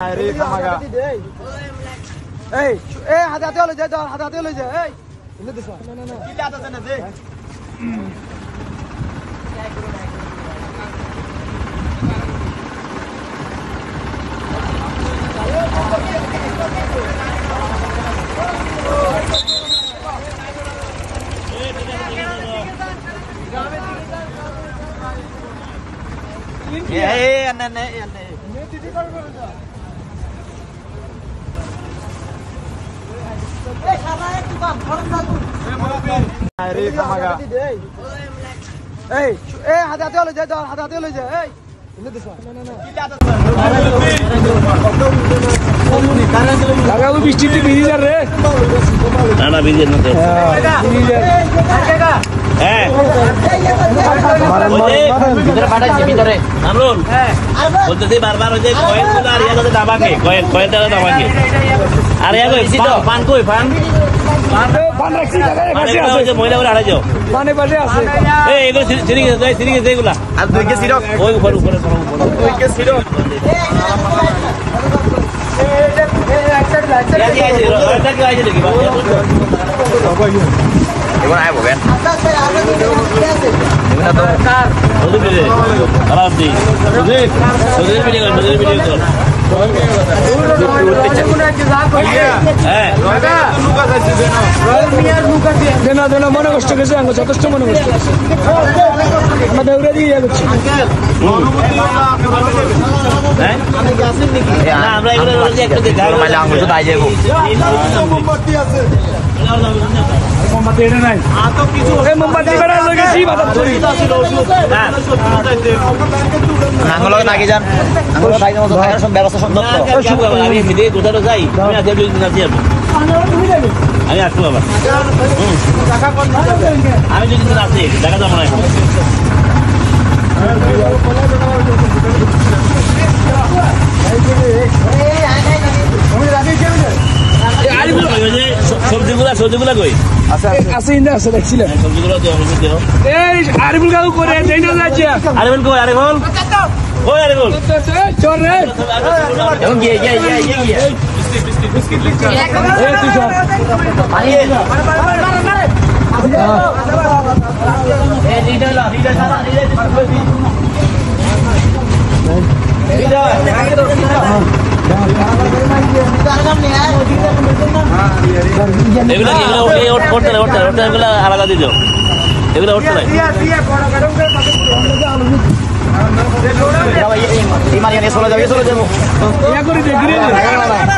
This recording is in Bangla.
এই এই হাতে হাতে লই যায় হাতে হাতে লই যায় এই। এনে দিছ না না না কি জাত আছে না দে এ এ আনে নে আনে আরে খামাগা এই এই হাতে হাতে লই যায় হাতে হাতে লই যায় এই না না না বৃষ্টিতে ভিজি যার রে না না বিজের মধ্যে হ্যাঁ ভিতরে পাঠাইছি ভিতরে আমরুল বলতেছি বারবার ওই যে কয়েনগুলো আর ইয়া যাতে দাবাকে কয়েন কয়েন যাতে দাবাকে আর ইয়া কই পান- পান কই পান আর দুই কে সিরক ওই উপরে উপরে দুই কে সিরক ইয়া এবার আইবো বেন ওদের বিলে আরাম দি ওদের ওদের বিলে কর ওদের বিলে কর দেনা দেনা মনে কষ্ট গেছে যথেষ্ট মনে কষ্ট গেছে। আমরা দৌড়ে দিয়ে না আমরা এগুলো একটু মোমবাতি বেড়া গেছি ধরি নাকি যান। সব। আমি এমনিতে কোথাও যাই আমি আজকে দুই দিন আছি আমি। আমি আসব আবার। আমি দুই দিন আছি দেখা যাব না এখন ওই যে স- সবজিগুলা কই আছে ইন্দা আছে দেখছিলাম সবজিগুলো দেও হলুদ দেও এই আরিফুল কাকু করে দেই না যাচ্ছে আরে কই আরে বল কই চল রে এখন গিয়ে গিয়ে গিয়ে গিয়ে গিয়ে এই তুই চল এগুলো এগুলো উঠে উঠতে না উঠতে উঠতে এগুলো আলাদা দিয়ে দাও এগুলো উঠতে নাই ইমার এনে চলে যাবে চলে যাব করে দেখি রে